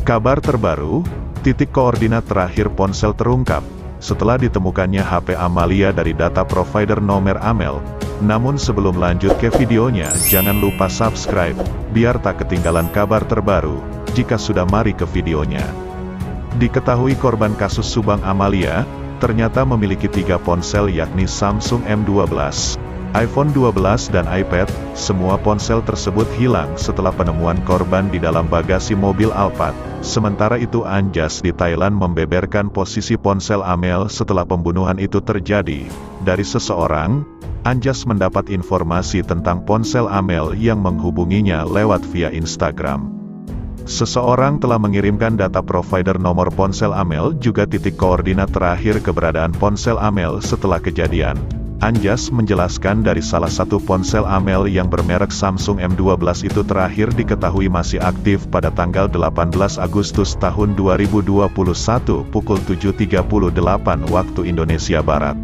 Kabar terbaru, titik koordinat terakhir ponsel terungkap, setelah ditemukannya HP Amalia dari data provider Nomer Amel. Namun sebelum lanjut ke videonya, jangan lupa subscribe, biar tak ketinggalan kabar terbaru. Jika sudah mari ke videonya. Diketahui korban kasus Subang Amalia, ternyata memiliki tiga ponsel yakni Samsung M12, iPhone 12 dan iPad, semua ponsel tersebut hilang setelah penemuan korban di dalam bagasi mobil Alphard. Sementara itu Anjas di Thailand membeberkan posisi ponsel Amel setelah pembunuhan itu terjadi. Dari seseorang, Anjas mendapat informasi tentang ponsel Amel yang menghubunginya lewat via Instagram. Seseorang telah mengirimkan data provider nomor ponsel Amel juga titik koordinat terakhir keberadaan ponsel Amel setelah kejadian. Anjas menjelaskan dari salah satu ponsel Amel yang bermerek Samsung M12 itu terakhir diketahui masih aktif pada tanggal 18 Agustus tahun 2021 pukul 7.38 waktu Indonesia Barat.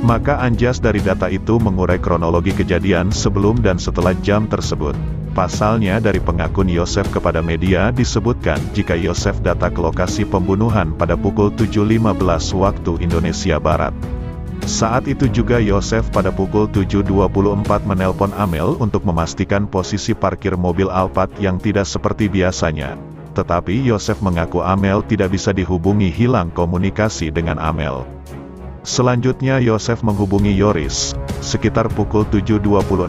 Maka Anjas dari data itu mengurai kronologi kejadian sebelum dan setelah jam tersebut. Pasalnya dari pengakun Yosef kepada media disebutkan jika Yosef data ke lokasi pembunuhan pada pukul 7.15 waktu Indonesia Barat. Saat itu juga Yosef pada pukul 7.24 menelpon Amel untuk memastikan posisi parkir mobil Alphard yang tidak seperti biasanya. Tetapi Yosef mengaku Amel tidak bisa dihubungi hilang komunikasi dengan Amel. Selanjutnya Yosef menghubungi Yoris, sekitar pukul 7.26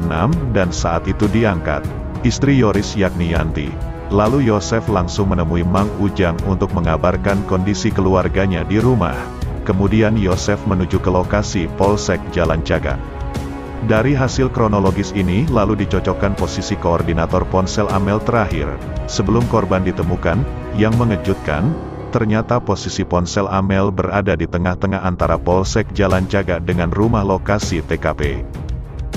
dan saat itu diangkat. Istri Yoris yakni Yanti. Lalu Yosef langsung menemui Mang Ujang untuk mengabarkan kondisi keluarganya di rumah. Kemudian Yosef menuju ke lokasi Polsek Jalan Jaga. Dari hasil kronologis ini lalu dicocokkan posisi koordinator ponsel Amel terakhir, sebelum korban ditemukan, yang mengejutkan, ternyata posisi ponsel Amel berada di tengah-tengah antara Polsek Jalan Jaga dengan rumah lokasi TKP.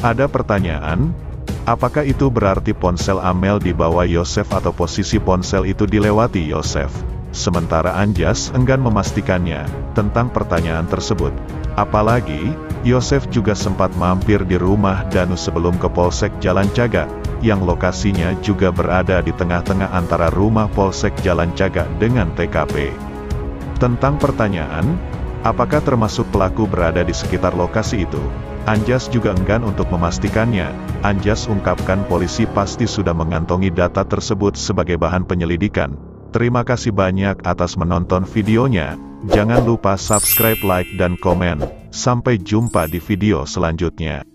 Ada pertanyaan, apakah itu berarti ponsel Amel dibawa Yosef atau posisi ponsel itu dilewati Yosef? Sementara Anjas enggan memastikannya, tentang pertanyaan tersebut. Apalagi, Yosef juga sempat mampir di rumah Danu sebelum ke Polsek Jalan Caga, yang lokasinya juga berada di tengah-tengah antara rumah Polsek Jalan Caga dengan TKP. Tentang pertanyaan, apakah termasuk pelaku berada di sekitar lokasi itu? Anjas juga enggan untuk memastikannya. Anjas ungkapkan polisi pasti sudah mengantongi data tersebut sebagai bahan penyelidikan, Terima kasih banyak atas menonton videonya. Jangan lupa subscribe, like, dan komen. Sampai jumpa di video selanjutnya.